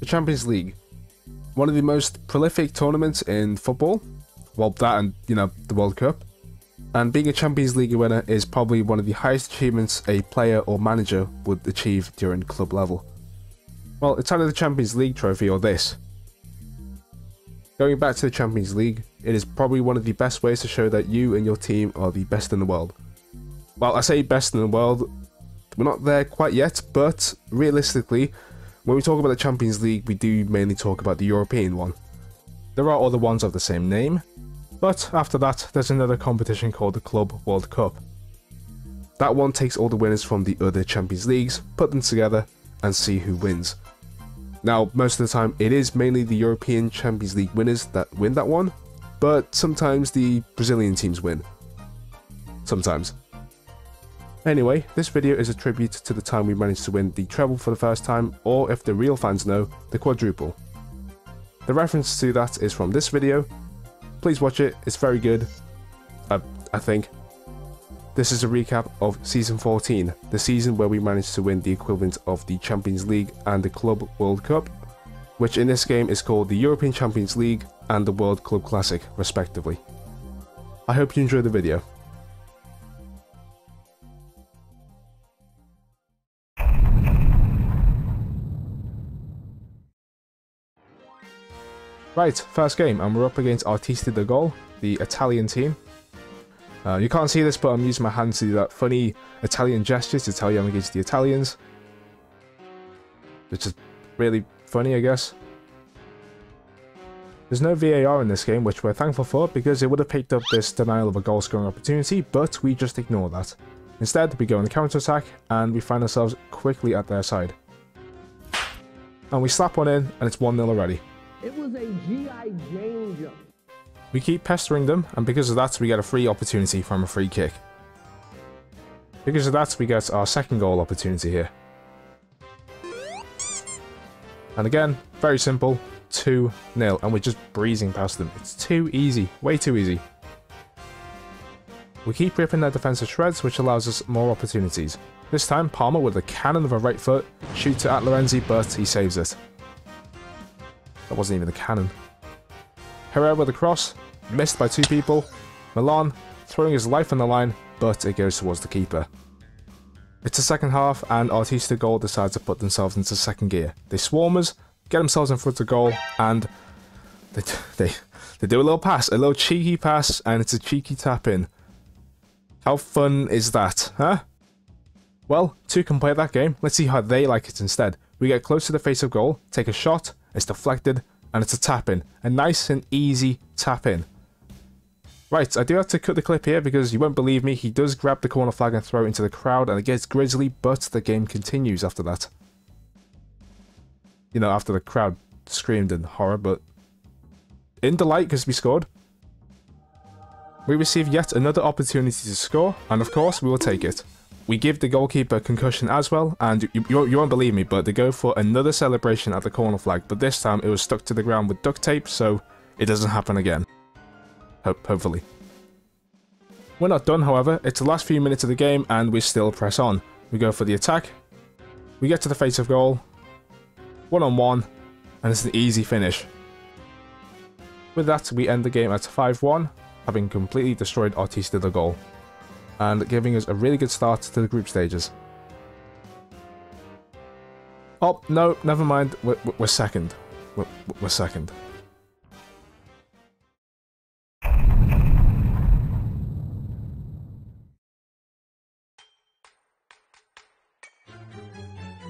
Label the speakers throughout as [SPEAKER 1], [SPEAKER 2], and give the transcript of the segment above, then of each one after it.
[SPEAKER 1] The Champions League. One of the most prolific tournaments in football. Well, that and, you know, the World Cup. And being a Champions League winner is probably one of the highest achievements a player or manager would achieve during club level. Well, it's either the Champions League trophy or this. Going back to the Champions League, it is probably one of the best ways to show that you and your team are the best in the world. Well, I say best in the world, we're not there quite yet, but realistically, when we talk about the Champions League, we do mainly talk about the European one. There are other ones of the same name, but after that, there's another competition called the Club World Cup. That one takes all the winners from the other Champions Leagues, put them together, and see who wins. Now, most of the time, it is mainly the European Champions League winners that win that one, but sometimes the Brazilian teams win. Sometimes. Anyway, this video is a tribute to the time we managed to win the treble for the first time, or if the real fans know, the quadruple. The reference to that is from this video. Please watch it, it's very good. I, I think. This is a recap of Season 14, the season where we managed to win the equivalent of the Champions League and the Club World Cup, which in this game is called the European Champions League and the World Club Classic, respectively. I hope you enjoy the video. Right, first game, and we're up against Artisti de Gol, the Italian team. Uh, you can't see this, but I'm using my hands to do that funny Italian gesture to tell you I'm against the Italians. Which is really funny, I guess. There's no VAR in this game, which we're thankful for, because it would have picked up this denial of a goal scoring opportunity, but we just ignore that. Instead, we go on the counter-attack, and we find ourselves quickly at their side. And we slap one in, and it's 1-0 already.
[SPEAKER 2] It was a G.I. Jane jump.
[SPEAKER 1] We keep pestering them, and because of that, we get a free opportunity from a free kick. Because of that, we get our second goal opportunity here. And again, very simple, 2-0, and we're just breezing past them. It's too easy, way too easy. We keep ripping their defense to shreds, which allows us more opportunities. This time, Palmer with a cannon of a right foot shoots it at Lorenzi, but he saves it. That wasn't even a cannon. Herrera with a cross, missed by two people. Milan throwing his life on the line, but it goes towards the keeper. It's the second half, and Artisti de Gol decides to put themselves into second gear. They swarm us, get themselves in front of goal, and they, they, they do a little pass, a little cheeky pass, and it's a cheeky tap in. How fun is that, huh? Well, two can play that game, let's see how they like it instead. We get close to the face of goal, take a shot, it's deflected, and it's a tap in. A nice and easy tap in. Right, I do have to cut the clip here because you won't believe me. He does grab the corner flag and throw it into the crowd, and it gets grisly, but the game continues after that. You know, after the crowd screamed in horror, but in delight because we scored. We receive yet another opportunity to score, and of course, we will take it. We give the goalkeeper concussion as well, and you, you, you, won't believe me, but they go for another celebration at the corner flag, but this time it was stuck to the ground with duct tape, so it doesn't happen again. Hope, hopefully. We're not done, however. It's the last few minutes of the game, and we still press on. We go for the attack. We get to the face of goal. One-on-one, -on -one, and it's an easy finish. With that, we end the game at 5-1, having completely destroyed Artisti de Gol and giving us a really good start to the group stages. Oh, no, never mind. We're, we're second. We're, we're second.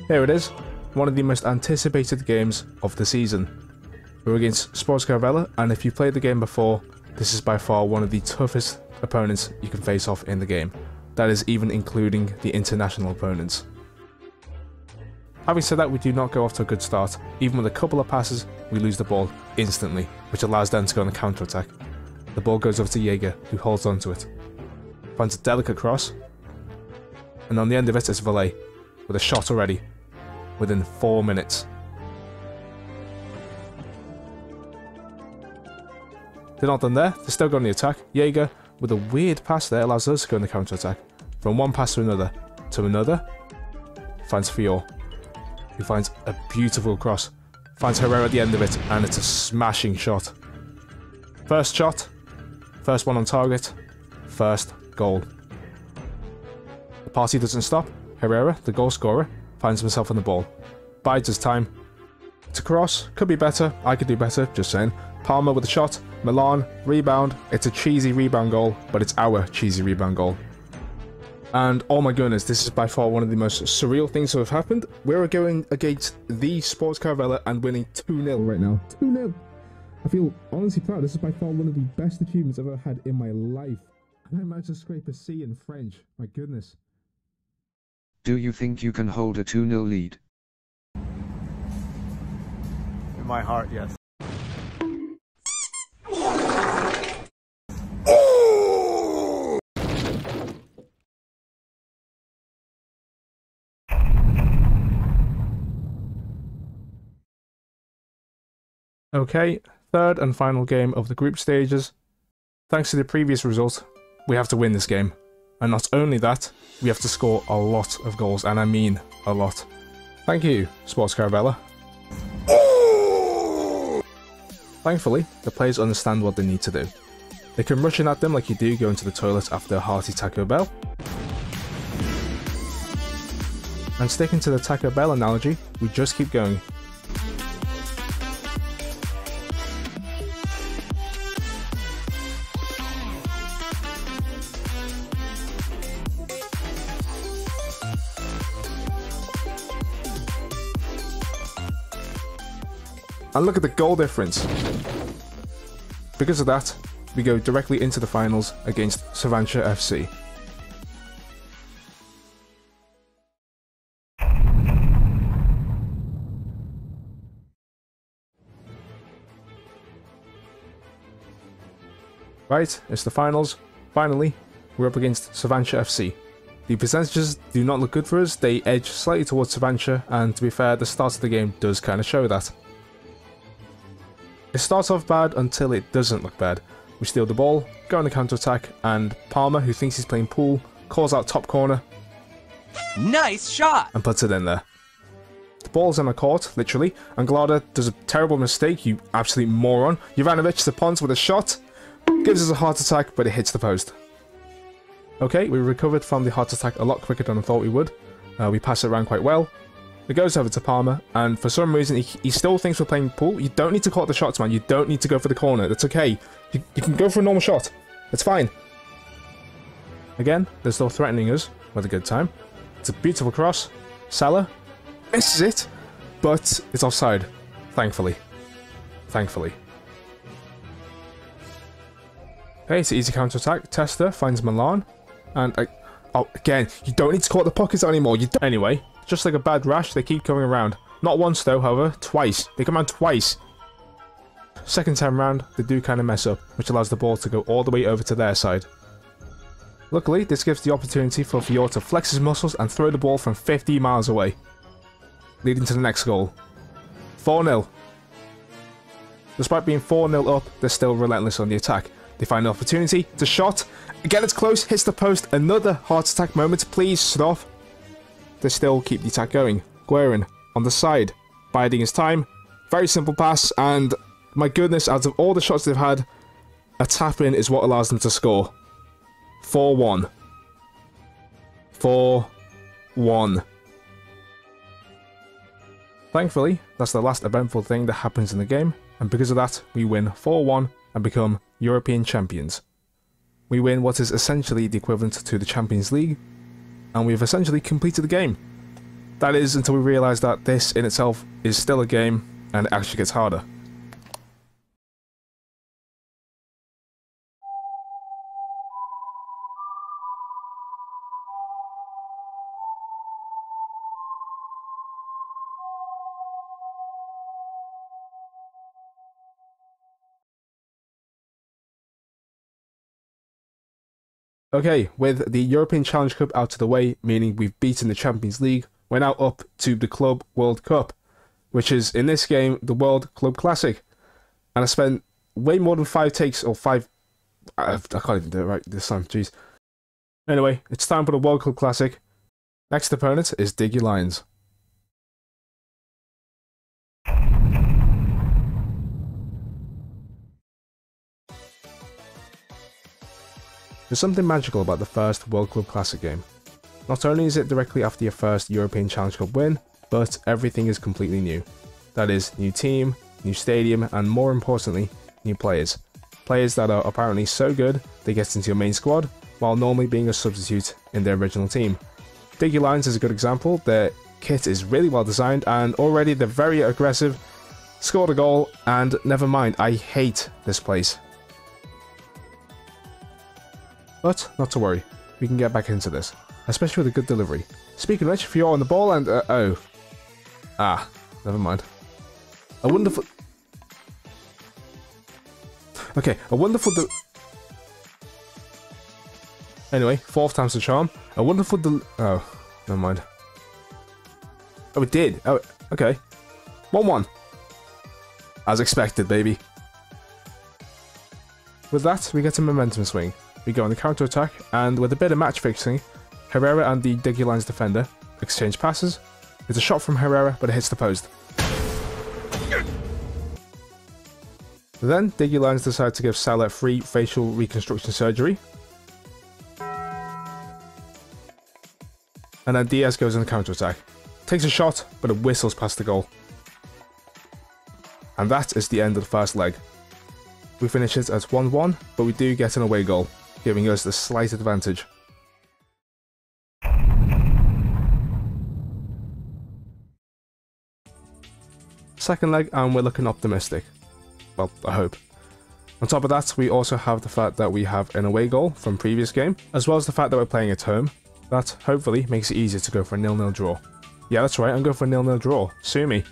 [SPEAKER 1] Here it is, one of the most anticipated games of the season. We're against Sports Caravella, and if you played the game before, this is by far one of the toughest opponents you can face off in the game. That is even including the international opponents. Having said that, we do not go off to a good start. Even with a couple of passes, we lose the ball instantly, which allows them to go on the counter-attack. The ball goes over to Jaeger, who holds onto it. Finds a delicate cross, and on the end of it is Valet, with a shot already, within 4 minutes. They're not done there, they're still going the attack. Jaeger with a weird pass there allows us to go in the counter-attack. From one pass to another, to another, finds Fior, who finds a beautiful cross. finds Herrera at the end of it, and it's a smashing shot. First shot, first one on target, first goal. The party doesn't stop. Herrera, the goal scorer, finds himself on the ball. Bides his time. To cross, could be better, I could do better, just saying. Palmer with a shot, Milan, rebound. It's a cheesy rebound goal, but it's our cheesy rebound goal. And oh my goodness, this is by far one of the most surreal things to have happened. We're going against the Sports Caravella and winning 2-0 right now. 2-0. I feel honestly proud. This is by far one of the best achievements I've ever had in my life. And I managed to scrape a C in French. My goodness.
[SPEAKER 3] Do you think you can hold a 2 0 lead?
[SPEAKER 4] In my heart, yes.
[SPEAKER 1] Okay, third and final game of the group stages. Thanks to the previous result, we have to win this game. And not only that, we have to score a lot of goals, and I mean a lot. Thank you, Sports Caravella. Thankfully, the players understand what they need to do. They can rush in at them like you do going to the toilet after a hearty Taco Bell. And sticking to the Taco Bell analogy, we just keep going. And look at the goal difference. Because of that, we go directly into the finals against Savancha FC. Right, it's the finals. Finally, we're up against Savancha FC. The percentages do not look good for us, they edge slightly towards Savancha, and to be fair, the start of the game does kind of show that. It starts off bad until it doesn't look bad. We steal the ball, go on the counter attack, and Palmer, who thinks he's playing pool, calls out top corner.
[SPEAKER 5] Nice shot!
[SPEAKER 1] And puts it in there. The ball's in the court, literally. and Glada does a terrible mistake, you absolute moron. Jovanovic the Pons with a shot. Gives us a heart attack, but it hits the post. Okay, we recovered from the heart attack a lot quicker than I thought we would. Uh, we pass it around quite well. It goes over to Palmer, and for some reason, he, he still thinks we're playing pool. You don't need to call the shots, man. You don't need to go for the corner. That's okay. You, you can go for a normal shot. It's fine. Again, they're still threatening us with a good time. It's a beautiful cross. Salah misses it, but it's offside. Thankfully. Thankfully. Okay, it's an easy counter-attack. Testa finds Milan. And, uh, oh, again, you don't need to call the pockets anymore. You don't. Anyway, just like a bad rash, they keep coming around. Not once though, however, twice. They come around twice. Second time round, they do kind of mess up, which allows the ball to go all the way over to their side. Luckily, this gives the opportunity for Fior to flex his muscles and throw the ball from 50 miles away, leading to the next goal. 4-0. Despite being 4-0 up, they're still relentless on the attack. They find an opportunity to shot. Again, it's close, hits the post. Another heart attack moment. Please stop they still keep the attack going. Guerin on the side, biding his time. Very simple pass, and my goodness, out of all the shots they've had, a tap in is what allows them to score. 4 1. 4 1. Thankfully, that's the last eventful thing that happens in the game, and because of that, we win 4 1 and become European champions. We win what is essentially the equivalent to the Champions League, and we've essentially completed the game. That is until we realise that this in itself is still a game and it actually gets harder. Okay, with the European Challenge Cup out of the way, meaning we've beaten the Champions League, we're now up to the Club World Cup, which is in this game the World Club Classic. And I spent way more than five takes or five. I, I can't even do it right this time, jeez. Anyway, it's time for the World Club Classic. Next opponent is Diggy Lions. There's something magical about the first World Club Classic game. Not only is it directly after your first European Challenge Cup win, but everything is completely new. That is, new team, new stadium, and more importantly, new players. Players that are apparently so good they get into your main squad, while normally being a substitute in their original team. Diggy Lions is a good example. Their kit is really well designed, and already they're very aggressive. Scored a goal, and never mind, I hate this place. But not to worry, we can get back into this, especially with a good delivery. Speaking of which, if you're on the ball and uh, oh, ah, never mind. A wonderful. Okay, a wonderful. De- anyway, fourth time's the charm. A wonderful. Del- oh, never mind. Oh, it did. Oh, okay. One-one. As expected, baby. With that, we get a momentum swing. We go on the counter attack, and with a bit of match fixing, Herrera and the Diggy Lions defender exchange passes. It's a shot from Herrera, but it hits the post. Then, Diggy Lions decide to give Salah free facial reconstruction surgery. And then Diaz goes on the counter attack. Takes a shot, but it whistles past the goal. And that is the end of the first leg. We finish it at 1 1, but we do get an away goal, giving us the slight advantage. Second leg, and we're looking optimistic. Well, I hope. On top of that, we also have the fact that we have an away goal from previous game, as well as the fact that we're playing at home. That hopefully makes it easier to go for a nil-nil draw. Yeah, that's right, I'm going for a nil-nil draw. Sue me.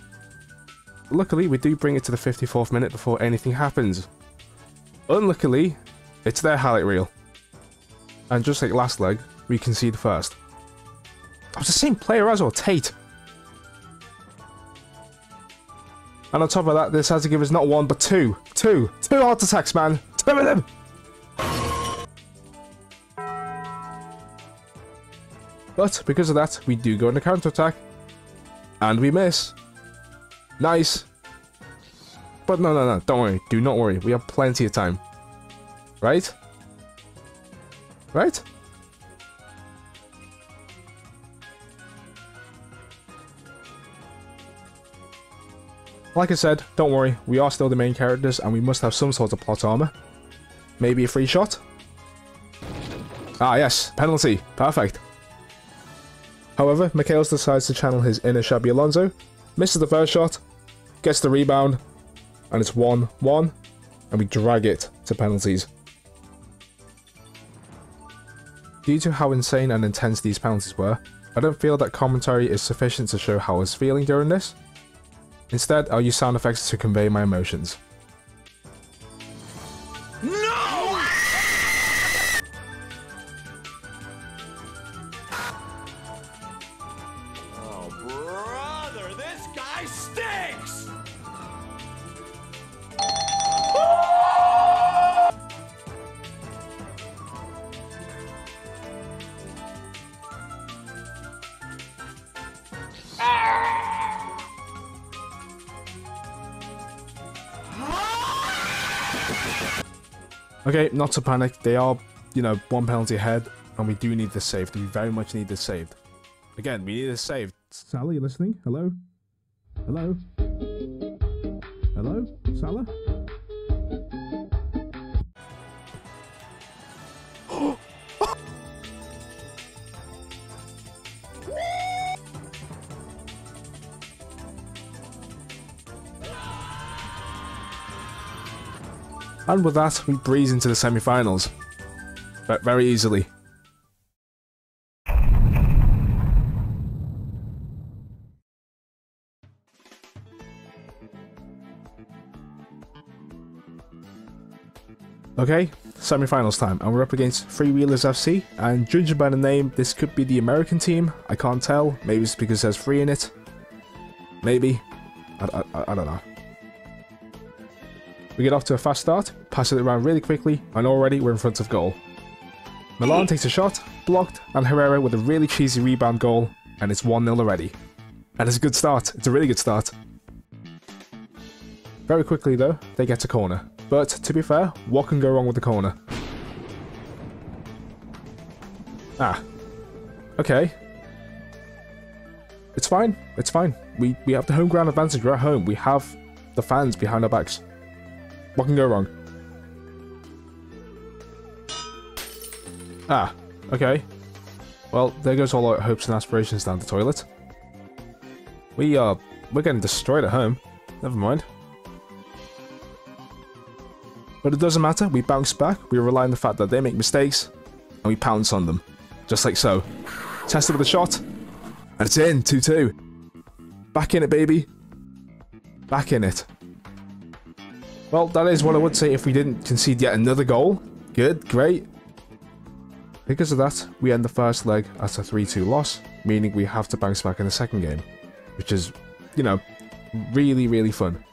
[SPEAKER 1] Luckily, we do bring it to the 54th minute before anything happens. Unluckily, it's their highlight reel. And just like last leg, we concede first. That was the same player as well, Tate. And on top of that, this has to give us not one, but two. Two. Two heart attacks, man. Two of them. But because of that, we do go into counter-attack. And we miss. Nice. But no, no, no. Don't worry. Do not worry. We have plenty of time. Right? Right? Like I said, don't worry, we are still the main characters and we must have some sort of plot armor. Maybe a free shot? Ah yes, penalty. Perfect. However, Michaels decides to channel his inner Xabi Alonso, misses the first shot, gets the rebound, and it's 1-1, and we drag it to penalties. Due to how insane and intense these penalties were, I don't feel that commentary is sufficient to show how I was feeling during this. Instead, I'll use sound effects to convey my emotions. Okay, not to panic. They are, you know, one penalty ahead, and we do need this saved. We very much need this saved. Again, we need this saved. Sally, you listening? Hello? Hello? Hello? Salah? And with that, we breeze into the semi-finals. But Very easily. Okay, semi-finals time, and we're up against Freewheelers FC, and judging by the name, this could be the American team, I can't tell, maybe it's because there's free in it, maybe, I, I, I don't know. We get off to a fast start, pass it around really quickly, and already we're in front of goal. Milan takes a shot, blocked, and Herrera with a really cheesy rebound goal, and it's 1-0 already. And it's a good start, it's a really good start. Very quickly though, they get a corner. But to be fair, what can go wrong with the corner? Ah. Okay. It's fine. It's fine. We we have the home ground advantage. We're at home. We have the fans behind our backs. What can go wrong? Ah. Okay. Well, there goes all our hopes and aspirations down the toilet. We are we're getting destroyed at home. Never mind. But it doesn't matter. We bounce back. We rely on the fact that they make mistakes, and we pounce on them, just like so. Testa with a shot. And it's in, 2-2. Back in it, baby. Back in it. Well, that is what I would say if we didn't concede yet another goal. Good, great. Because of that, we end the first leg at a 3-2 loss, meaning we have to bounce back in the second game. Which is, you know, really, really fun.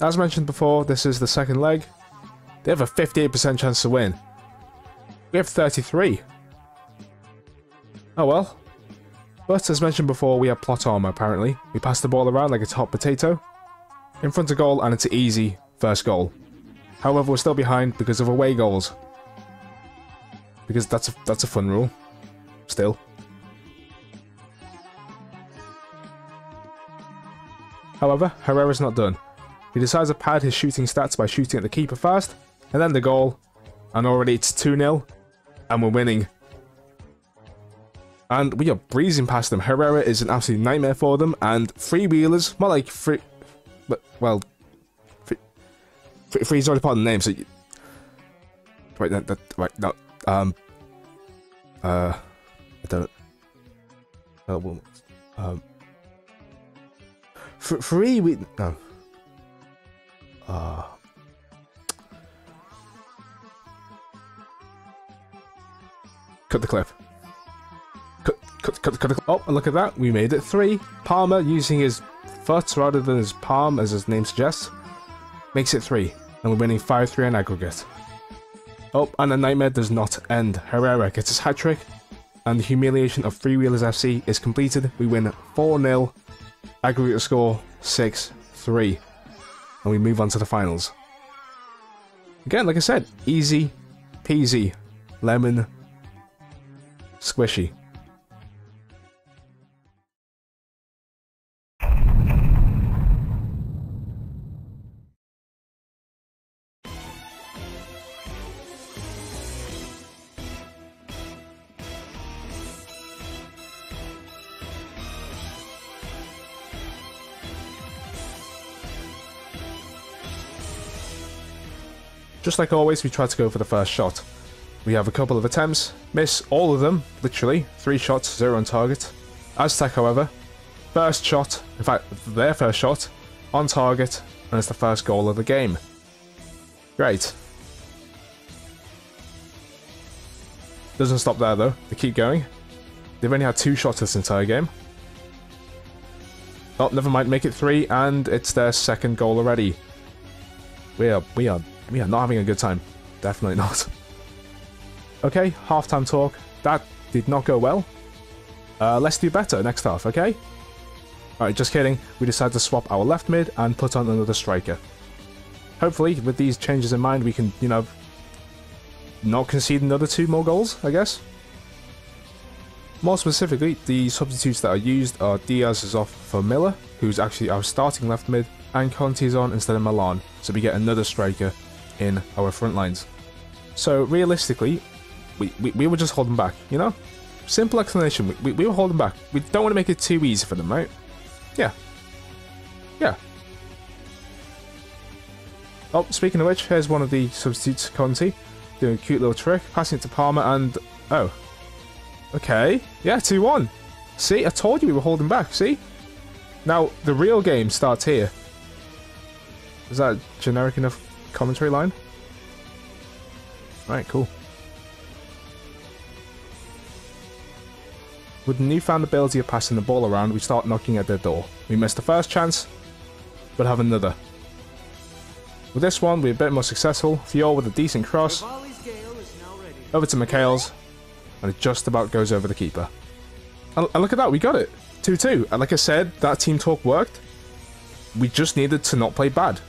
[SPEAKER 1] As mentioned before, this is the second leg. They have a 58% chance to win. We have 33. Oh well. But as mentioned before, we have plot armor apparently. We pass the ball around like it's hot potato. In front of goal and it's an easy first goal. However, we're still behind because of away goals. Because that's a, that's a fun rule. Still. However, Herrera's not done. He decides to pad his shooting stats by shooting at the keeper first, and then the goal, and already it's 2-0, and we're winning. And we are breezing past them. Herrera is an absolute nightmare for them, and freewheelers, more like. But, well... Free, free, is already part of the name, so... You, wait, that, that, right, no, um... Uh... I don't... Uh, well, um... Free, we... No. Uh, cut the clip. Cut, cut, cut, cut the clip. Oh, and look at that. We made it three. Palmer, using his foot rather than his palm, as his name suggests, makes it three. And we're winning 5-3 on aggregate. Oh, and the nightmare does not end. Herrera gets his hat-trick, and the humiliation of Three Wheelers FC is completed. We win 4-0. Aggregate score 6-3 and we move on to the finals. Again, like I said, easy peasy, lemon squishy. Just like always, we try to go for the first shot. We have a couple of attempts, miss all of them, literally, three shots, zero on target. Aztec, however, first shot, in fact, their first shot, on target, and it's the first goal of the game. Great. Doesn't stop there though, they keep going. They've only had two shots this entire game. Oh, never mind, make it three, and it's their second goal already. We are, we are we are not having a good time. Definitely not. okay, halftime talk. That did not go well. Uh, let's do better next half, okay? Alright, just kidding. We decided to swap our left mid and put on another striker. Hopefully, with these changes in mind, we can, you know, not concede another two more goals, I guess. More specifically, the substitutes that are used are Diaz is off for Miller, who's actually our starting left mid, and Conte is on instead of Milan, so we get another striker in our front lines. So realistically, we, we, we were just holding back, you know? Simple explanation, we, we, we were holding back. We don't want to make it too easy for them, right? Yeah. Yeah. Oh, speaking of which, here's one of the substitutes, Conti, doing a cute little trick, passing it to Palmer, and... Oh. Okay. Yeah, 2-1. See, I told you we were holding back, see? Now, the real game starts here. Is that generic enough commentary line? Right, cool. With the newfound ability of passing the ball around, we start knocking at their door. We miss the first chance, but have another. With this one, we're a bit more successful. Fior with a decent cross. Over to McHale's, and it just about goes over the keeper. And, and look at that, we got it. 2-2. And like I said, that team talk worked. We just needed to not play bad.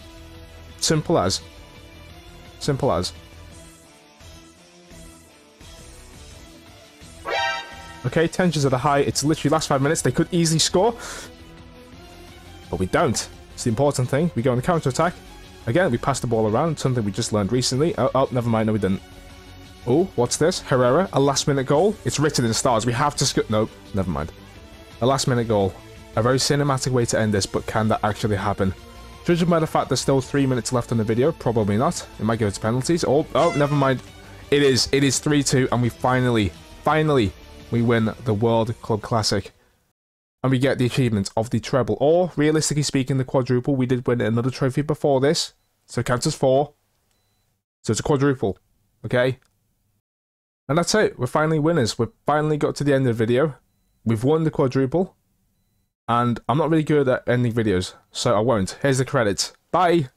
[SPEAKER 1] Simple as. Simple as. Okay, tensions are the high. It's literally last five minutes. They could easily score. But we don't. It's the important thing. We go on the counter-attack. Again, we pass the ball around. Something we just learned recently. Oh, oh never mind. No, we didn't. Oh, what's this? Herrera, a last-minute goal. It's written in stars. We have to... Sc nope, never mind. A last-minute goal. A very cinematic way to end this, but can that actually happen? Judging by the fact there's still three minutes left on the video, probably not. It might go to penalties. Oh, oh, never mind. It is. It is 3-2, and we finally, finally we win the World Club Classic. And we get the achievement of the treble, or realistically speaking, the quadruple. We did win another trophy before this, so it counts as four. So it's a quadruple, okay? And that's it. We're finally winners. We've finally got to the end of the video. We've won the quadruple. And I'm not really good at ending videos, so I won't. Here's the credits. Bye!